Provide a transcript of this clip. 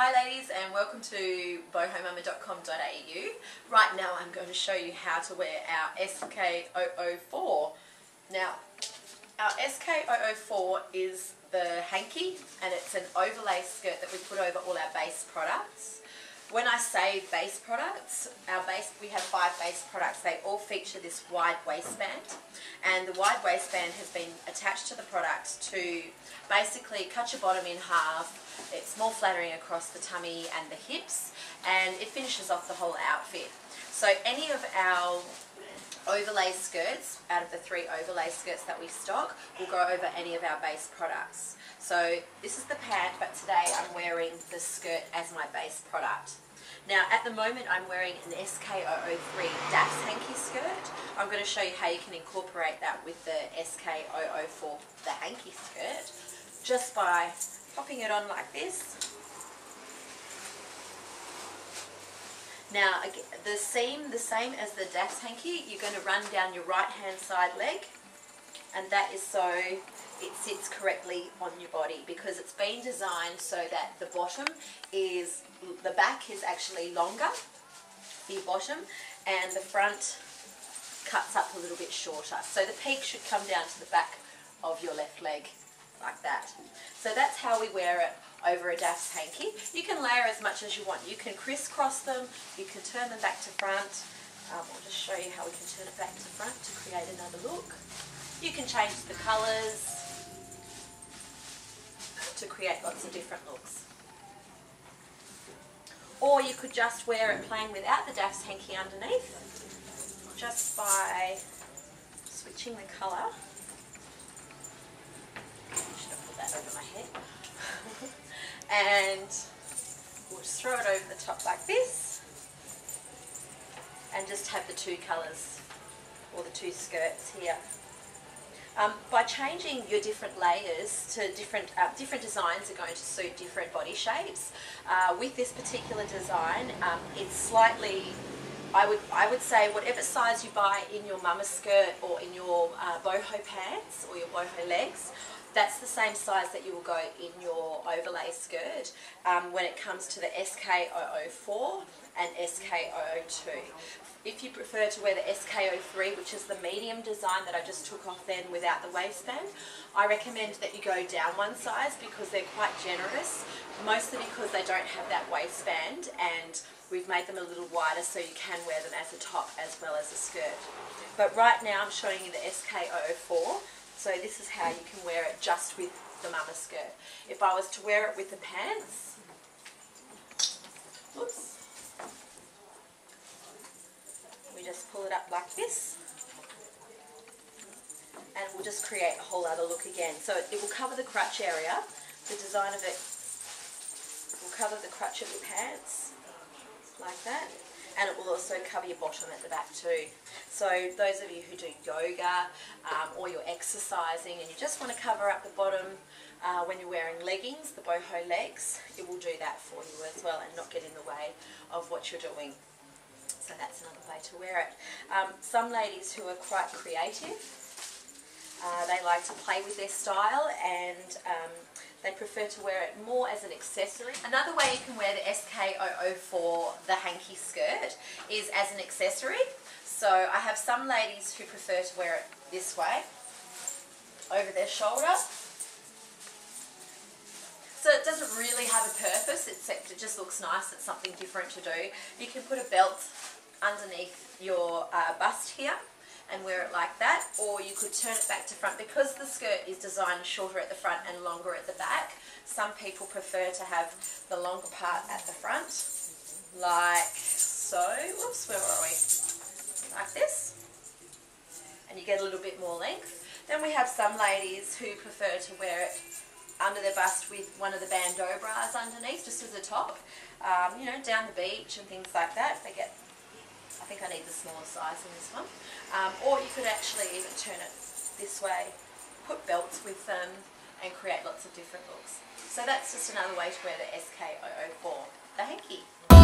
Hi ladies and welcome to bohomama.com.au. Right now I'm going to show you how to wear our SK004. Now our SK004 is the hanky and it's an overlay skirt that we put over all our base products. When I say base products, our base we have five base products. They all feature this wide waistband, and the wide waistband has been attached to the product to basically cut your bottom in half. It's more flattering across the tummy and the hips, and it finishes off the whole outfit. So any of our overlay skirts, out of the three overlay skirts that we stock, will go over any of our base products. So this is the pant, but today I'm wearing the skirt as my base product. Now at the moment I'm wearing an SK003 DAFS hanky skirt. I'm going to show you how you can incorporate that with the SK004, the hanky skirt, just by popping it on like this Now, the seam, the same as the DAFS hanky, you're going to run down your right hand side leg and that is so it sits correctly on your body because it's been designed so that the bottom is, the back is actually longer, the bottom, and the front cuts up a little bit shorter. So the peak should come down to the back of your left leg like that. So that's how we wear it over a DAFS hanky. You can layer as much as you want. You can crisscross them, you can turn them back to front. Um, I'll just show you how we can turn it back to front to create another look. You can change the colours to create lots of different looks. Or you could just wear it plain without the DAFS hanky underneath, just by switching the colour. Should have put that over my head. And we'll just throw it over the top like this and just have the two colours or the two skirts here. Um, by changing your different layers to different uh, different designs are going to suit different body shapes. Uh, with this particular design, um, it's slightly I would I would say whatever size you buy in your mama skirt or in your uh, boho pants or your boho legs, that's the same size that you will go in your overlay skirt um, when it comes to the SK004 and SK002. If you prefer to wear the SK03, which is the medium design that I just took off then without the waistband, I recommend that you go down one size because they're quite generous, mostly because they don't have that waistband and we've made them a little wider so you can wear them as a top as well as a skirt. But right now I'm showing you the SK004 so this is how you can wear it just with the mama skirt. If I was to wear it with the pants, oops, we just pull it up like this and we'll just create a whole other look again. So it will cover the crutch area. The design of it will cover the crutch of your pants like that and it will also cover your bottom at the back too. So those of you who do yoga um, or you're exercising and you just want to cover up the bottom uh, when you're wearing leggings, the boho legs, it will do that for you as well and not get in the way of what you're doing. So that's another way to wear it. Um, some ladies who are quite creative, uh, they like to play with their style and um, they prefer to wear it more as an accessory. Another way you can wear the SK004, the hanky skirt, is as an accessory. So I have some ladies who prefer to wear it this way, over their shoulder. So it doesn't really have a purpose, except it just looks nice, it's something different to do. You can put a belt underneath your uh, bust here and wear it like that or you could turn it back to front. Because the skirt is designed shorter at the front and longer at the back some people prefer to have the longer part at the front. Like so. Whoops where are we? Like this. And you get a little bit more length. Then we have some ladies who prefer to wear it under their bust with one of the bandeau bras underneath just as a top um, you know down the beach and things like that they get I think I need the smaller size in this one. Um, or you could actually even turn it this way, put belts with them and create lots of different looks. So that's just another way to wear the SK004.